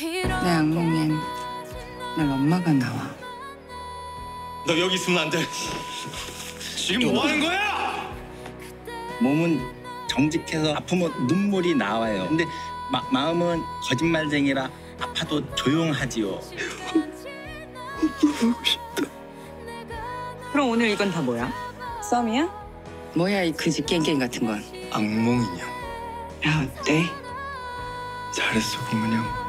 내 악몽엔 날 엄마가 나와. 너 여기 있으면 안 돼. 지금 뭐 하는 거야? 몸은 정직해서 아프면 눈물이 나와요. 근데 마, 마음은 거짓말쟁이라 아파도 조용하지요. 그럼 오늘 이건 다 뭐야? 썸이야? 뭐야 이 그지 깽깽 같은 건. 악몽이냐? 야 어때? 잘했어, 김은영.